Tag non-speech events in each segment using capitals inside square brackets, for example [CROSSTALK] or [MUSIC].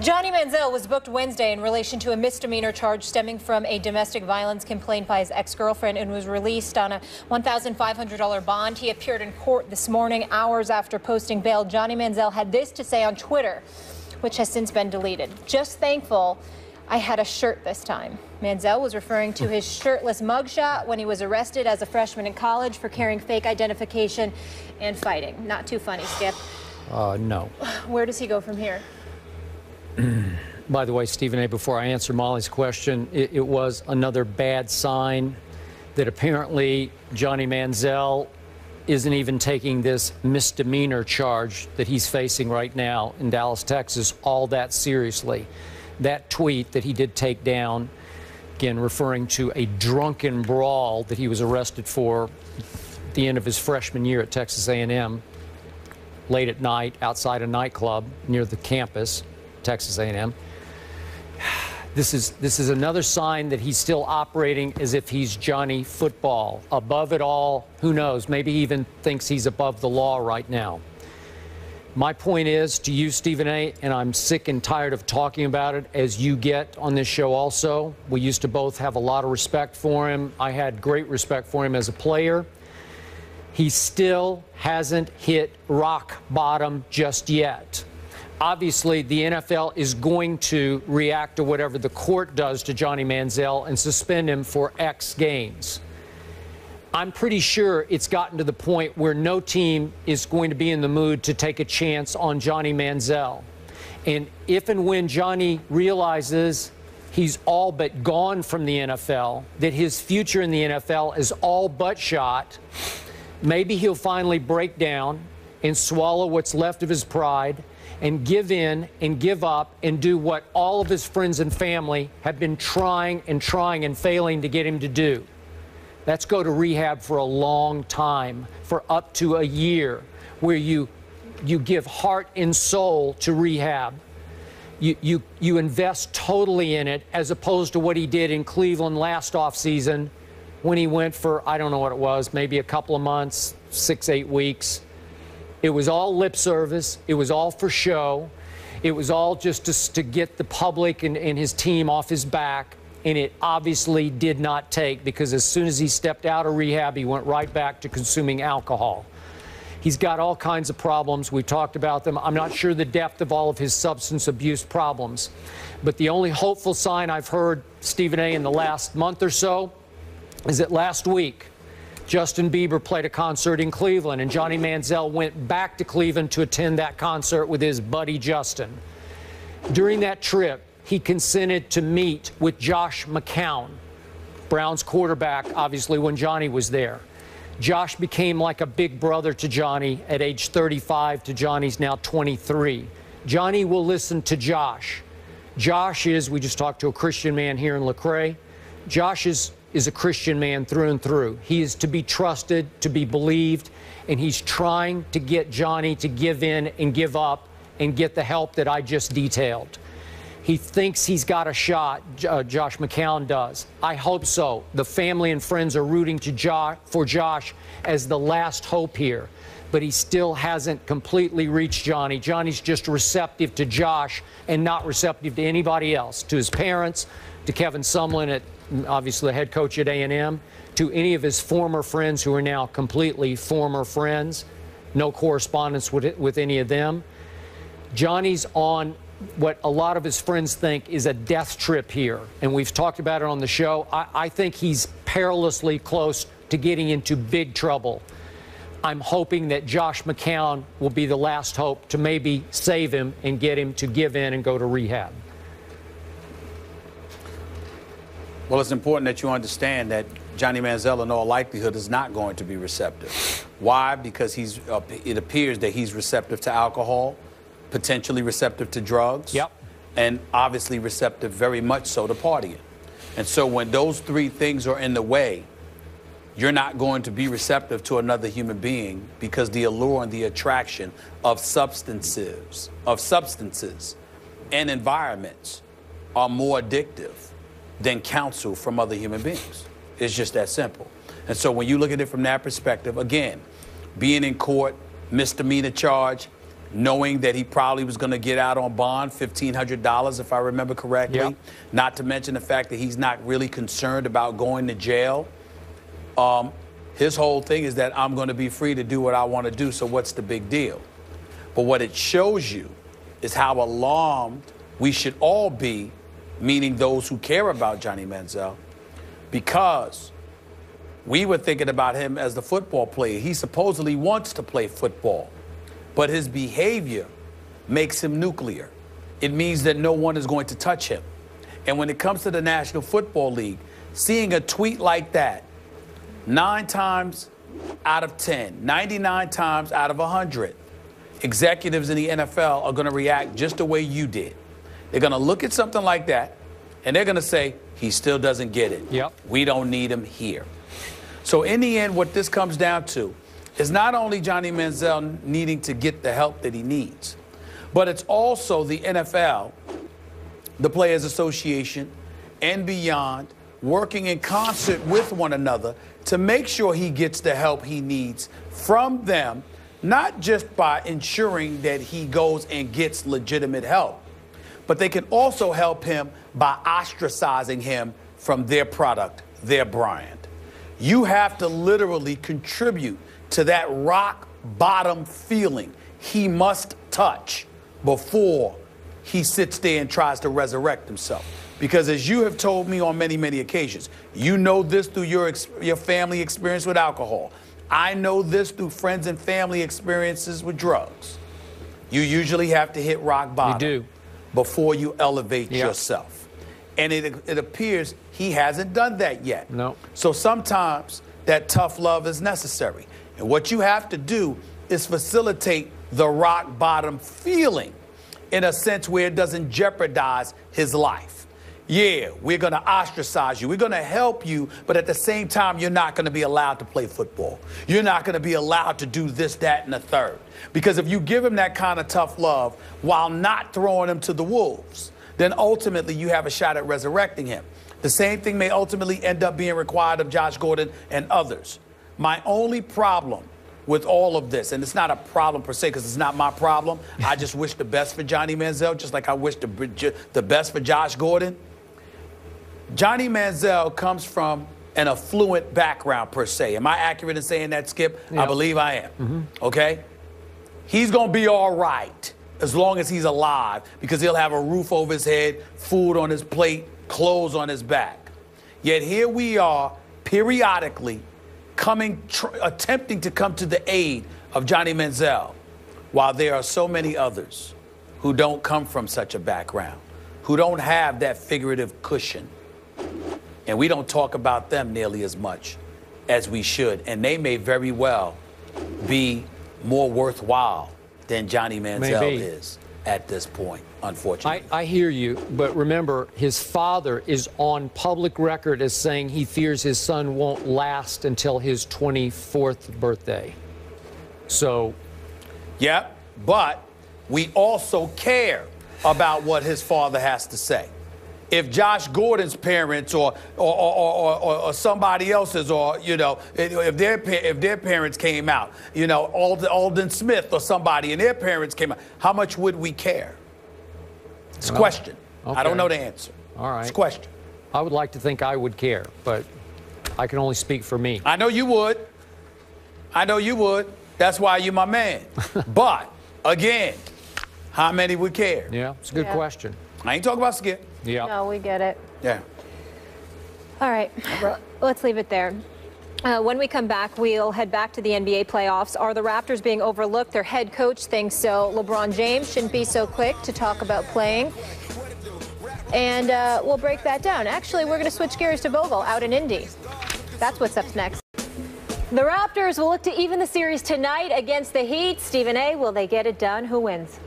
Johnny Manziel was booked Wednesday in relation to a misdemeanor charge stemming from a domestic violence complaint by his ex-girlfriend and was released on a $1,500 bond. He appeared in court this morning, hours after posting bail. Johnny Manziel had this to say on Twitter, which has since been deleted. Just thankful I had a shirt this time. Manziel was referring to his shirtless mugshot when he was arrested as a freshman in college for carrying fake identification and fighting. Not too funny, Skip. Uh, no. Where does he go from here? [CLEARS THROAT] By the way, Stephen A., before I answer Molly's question, it, it was another bad sign that apparently Johnny Manziel isn't even taking this misdemeanor charge that he's facing right now in Dallas, Texas, all that seriously. That tweet that he did take down, again, referring to a drunken brawl that he was arrested for at the end of his freshman year at Texas A&M, late at night outside a nightclub near the campus. Texas A&M. This is this is another sign that he's still operating as if he's Johnny Football. Above it all, who knows? Maybe he even thinks he's above the law right now. My point is to you, Stephen A., and I'm sick and tired of talking about it as you get on this show also. We used to both have a lot of respect for him. I had great respect for him as a player. He still hasn't hit rock bottom just yet obviously the NFL is going to react to whatever the court does to Johnny Manziel and suspend him for X games. I'm pretty sure it's gotten to the point where no team is going to be in the mood to take a chance on Johnny Manziel. And if and when Johnny realizes he's all but gone from the NFL, that his future in the NFL is all but shot, maybe he'll finally break down and swallow what's left of his pride and give in and give up and do what all of his friends and family have been trying and trying and failing to get him to do. That's go to rehab for a long time, for up to a year, where you you give heart and soul to rehab. You, you, you invest totally in it as opposed to what he did in Cleveland last offseason when he went for, I don't know what it was, maybe a couple of months, six, eight weeks it was all lip service. It was all for show. It was all just to, to get the public and, and his team off his back. And it obviously did not take because as soon as he stepped out of rehab, he went right back to consuming alcohol. He's got all kinds of problems. We talked about them. I'm not sure the depth of all of his substance abuse problems. But the only hopeful sign I've heard, Stephen A., in the last month or so is that last week, Justin Bieber played a concert in Cleveland, and Johnny Manziel went back to Cleveland to attend that concert with his buddy Justin. During that trip, he consented to meet with Josh McCown, Browns quarterback, obviously, when Johnny was there. Josh became like a big brother to Johnny at age 35 to Johnny's now 23. Johnny will listen to Josh. Josh is, we just talked to a Christian man here in Lecrae. Josh is is a Christian man through and through. He is to be trusted, to be believed, and he's trying to get Johnny to give in and give up and get the help that I just detailed. He thinks he's got a shot, uh, Josh McCown does. I hope so. The family and friends are rooting to jo- for Josh as the last hope here, but he still hasn't completely reached Johnny. Johnny's just receptive to Josh and not receptive to anybody else, to his parents, to Kevin Sumlin at obviously the head coach at A&M, to any of his former friends who are now completely former friends. No correspondence with, with any of them. Johnny's on what a lot of his friends think is a death trip here, and we've talked about it on the show. I, I think he's perilously close to getting into big trouble. I'm hoping that Josh McCown will be the last hope to maybe save him and get him to give in and go to rehab. Well, it's important that you understand that Johnny Manziel, in all likelihood, is not going to be receptive. Why? Because he's. Uh, it appears that he's receptive to alcohol, potentially receptive to drugs. Yep. And obviously receptive, very much so, to partying. And so when those three things are in the way, you're not going to be receptive to another human being because the allure and the attraction of substances, of substances, and environments are more addictive than counsel from other human beings. It's just that simple. And so when you look at it from that perspective, again, being in court, misdemeanor charge, knowing that he probably was going to get out on bond, $1,500, if I remember correctly. Yep. Not to mention the fact that he's not really concerned about going to jail. Um, his whole thing is that I'm going to be free to do what I want to do, so what's the big deal? But what it shows you is how alarmed we should all be, meaning those who care about Johnny Manziel, because we were thinking about him as the football player. He supposedly wants to play football, but his behavior makes him nuclear. It means that no one is going to touch him. And when it comes to the National Football League, seeing a tweet like that, nine times out of 10, 99 times out of 100, executives in the NFL are going to react just the way you did. They're going to look at something like that and they're going to say, he still doesn't get it. Yep. We don't need him here. So, in the end, what this comes down to is not only Johnny Manziel needing to get the help that he needs, but it's also the NFL, the Players Association, and beyond working in concert with one another to make sure he gets the help he needs from them, not just by ensuring that he goes and gets legitimate help, but they can also help him by ostracizing him from their product, their brand. You have to literally contribute to that rock bottom feeling he must touch before he sits there and tries to resurrect himself. Because as you have told me on many, many occasions, you know this through your, ex- your family experience with alcohol. I know this through friends and family experiences with drugs. You usually have to hit rock bottom You do. Before you elevate Yep. yourself. And it, it appears he hasn't done that yet. No. So sometimes that tough love is necessary. And what you have to do is facilitate the rock bottom feeling in a sense where it doesn't jeopardize his life. Yeah, we're going to ostracize you. We're going to help you, but at the same time, you're not going to be allowed to play football. You're not going to be allowed to do this, that, and the third. Because if you give him that kind of tough love while not throwing him to the wolves, then ultimately you have a shot at resurrecting him. The same thing may ultimately end up being required of Josh Gordon and others. My only problem with all of this, and it's not a problem per se because it's not my problem. I just wish the best for Johnny Manziel, just like I wish the, the best for Josh Gordon. Johnny Manziel comes from an affluent background per se. Am I accurate in saying that, Skip? I believe I am. Mm-hmm. Okay? He's going to be all right as long as he's alive because he'll have a roof over his head, food on his plate, clothes on his back. Yet here we are periodically coming tr- attempting to come to the aid of Johnny Manziel while there are so many others who don't come from such a background, who don't have that figurative cushion. And we don't talk about them nearly as much as we should. And they may very well be more worthwhile than Johnny Manziel Maybe. is at this point, unfortunately. I, I hear you, but remember, his father is on public record as saying he fears his son won't last until his 24th birthday. So, Yep, but we also care about what his father has to say. If Josh Gordon's parents or or, or, or, or, or somebody else's or you know if their if their parents came out, you know Aldon, Aldon Smith or somebody and their parents came out, how much would we care? It's a Well, question. I don't know the answer. All right. It's a question. I would like to think I would care, but I can only speak for me. I know you would. I know you would. That's why you're my man. [LAUGHS] but again, how many would care? Yeah, it's a good Yeah. question. I ain't talking about Skip. Yeah. No, we get it. Yeah. All right, let's leave it there. Uh, when we come back, we'll head back to the NBA playoffs. Are the Raptors being overlooked? Their head coach thinks so. LeBron James shouldn't be so quick to talk about playing. And uh, we'll break that down. Actually, we're going to switch gears to Vogel out in Indy. That's what's up next. The Raptors will look to even the series tonight against the Heat. Stephen A., will they get it done? Who wins?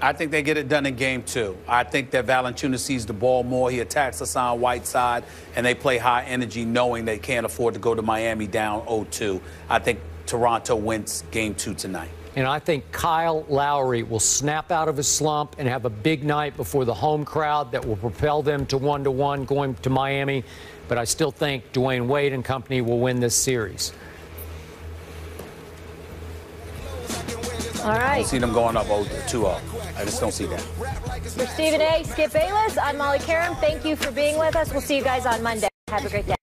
I think they get it done in game two. I think that Valanciunas sees the ball more. He attacks Hassan Whiteside, and they play high energy, knowing they can't afford to go to Miami down 0-2. I think Toronto wins game two tonight. And I think Kyle Lowry will snap out of his slump and have a big night before the home crowd that will propel them to one to one going to Miami. But I still think Dwyane Wade and company will win this series. All I don't see them going up 2-0. I just don't see that. For Stephen A. Skip Bayless, I'm Molly Qerim. Thank you for being with us. We'll see you guys on Monday. Have a great day.